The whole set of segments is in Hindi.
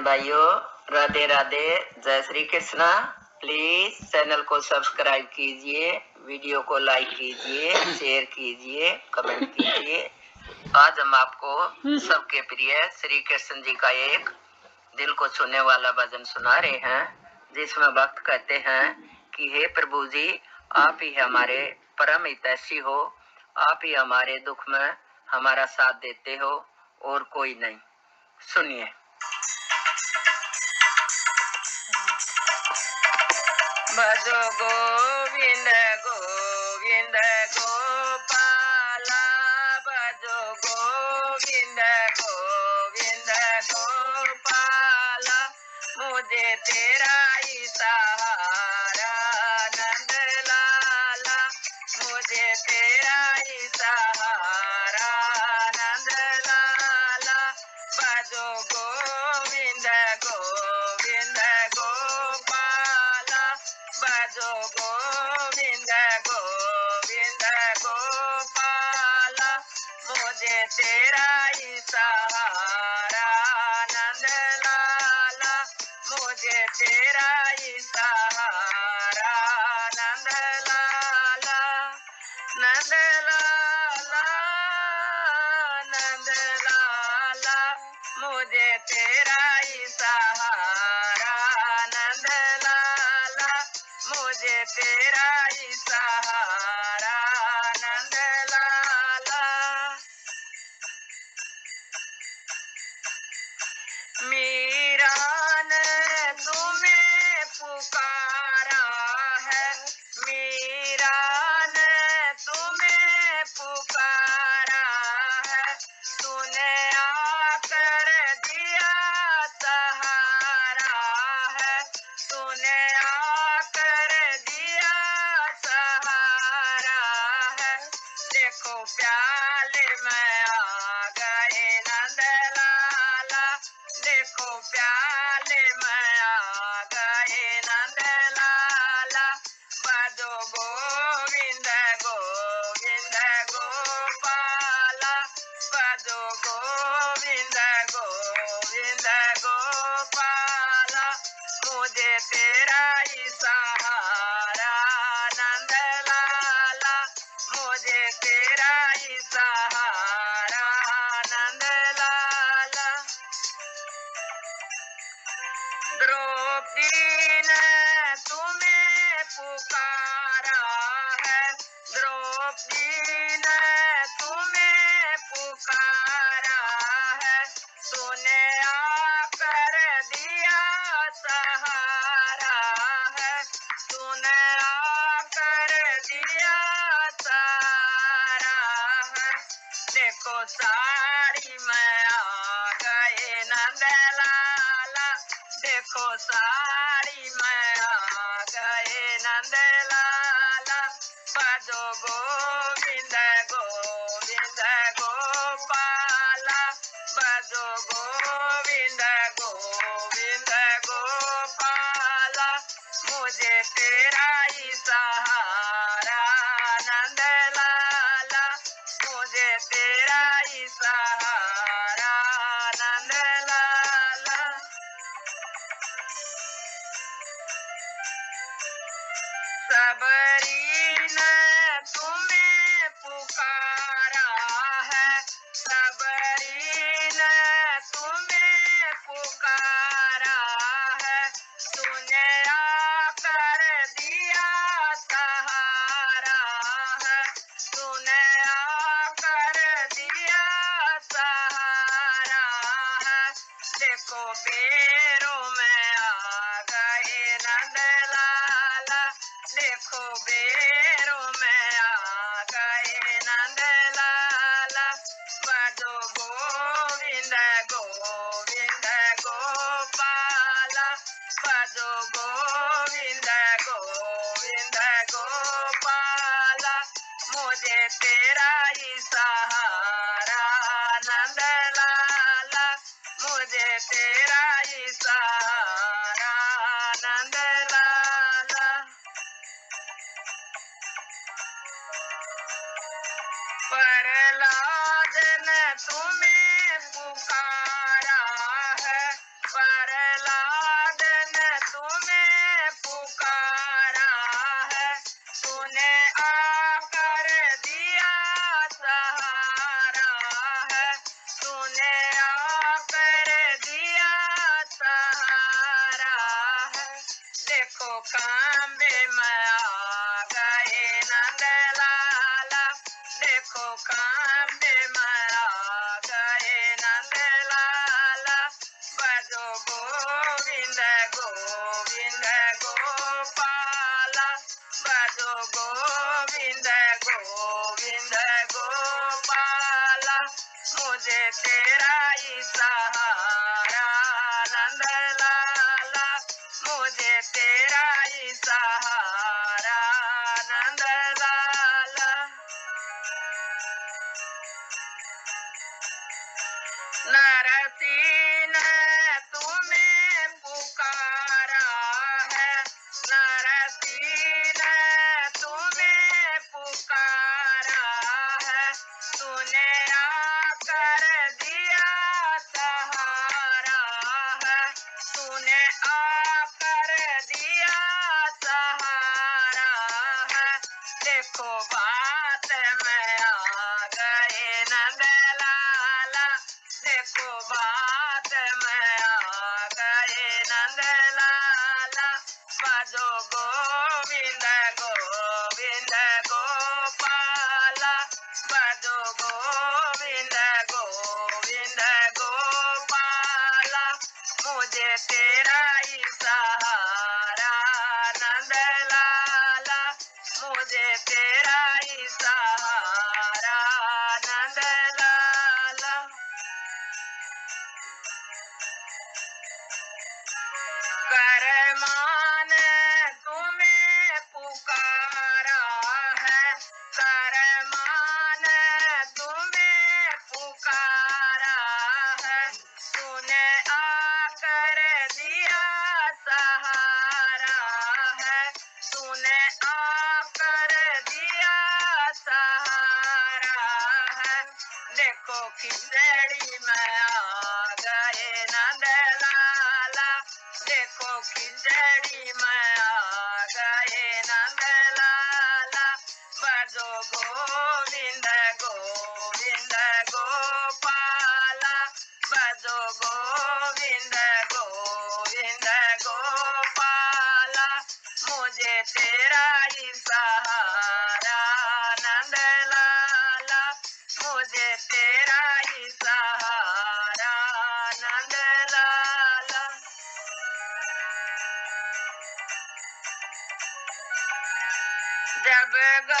भाइयों राधे राधे, जय श्री कृष्णा। प्लीज़ चैनल को सब्सक्राइब कीजिए वीडियो को लाइक कीजिए शेयर कीजिए कमेंट कीजिए। आज हम आपको सबके प्रिय श्री कृष्ण जी का एक दिल को छूने वाला भजन सुना रहे हैं, जिसमें भक्त कहते हैं कि, हे प्रभु जी, आप ही हमारे परम हितैषी हो, आप ही हमारे दुख में हमारा साथ देते हो और कोई नहीं। सुनिए। भजो गोविंद गोविंद गोपाला। भजो गोविंद गोविंद गोपाला। मुझे तेरा ही सहारा भजो गोविंद गोविंद गोपाला, मुझे तेरा ही सहारा नंद लाला मुझे तेरा ही सहारा नंद लाला नंद लाला नंद लाला मुझे तेरा ही सहारा मुझे तेरा ही देखो प्याले में आ गए नंद लाला बजो गोविंद गोविंद गोपाला। बजो गोविंद गोविंद गोपाला। मुझे तेरा ही सहारा नंद लाला मुझे तेरा ही सहारा ने तुम्हें पुकारा है। द्रौपदी तुम्हें पुकारा है। तूने दिया सहारा है। तूने आकर दिया सहारा है। देखो साड़ी में आ गए नंद देखो साड़ी बजो गोविंद गोविंद गोपाला बजो गोविंद गोविंद गोपाला मुझे तेरा बजो गोविंद गोविंद, गोपाला, मुझे तेरा ही नंद लाला मुझे तेरा ही नंद लाला प्रहलाद ने तुम्हें कांबे मैं आ गए नंद लाला देखो कांबे मैं आ गए नंद लाला बजो गोविंद गोविंद गोपाला। गोविंद गोविंद गोपाला। मुझे तेरा ही सहारा नंद लाला मुझे Baba,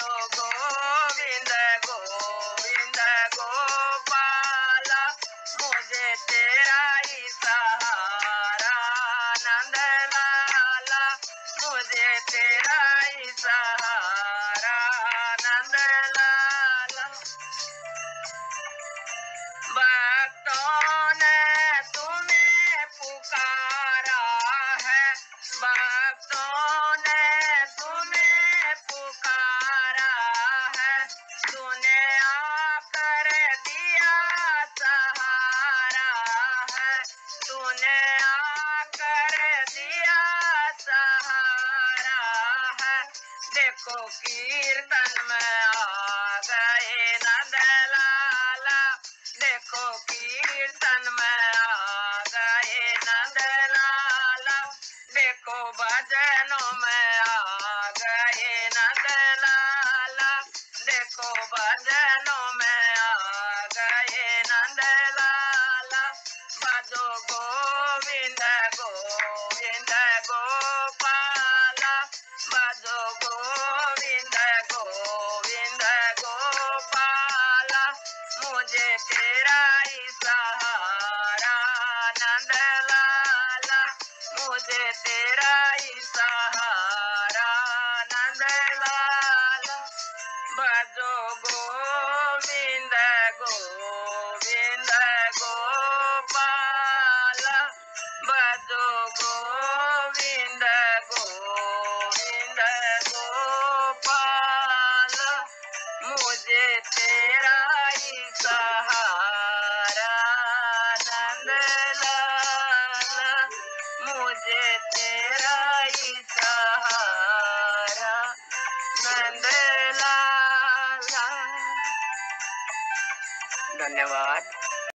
গোবিন্দ গোবিন্দ গোপালা মুঝে তেরা ইসাহারা নন্দলালা মুঝে তেরা ইসাহারা को कीर्तन में आ गए मेरा ही सहारा, नंद लाला, मुझे तेरा ही लाला। बजो गोविंद गोविंद गोपाला। बजो गोविंद गो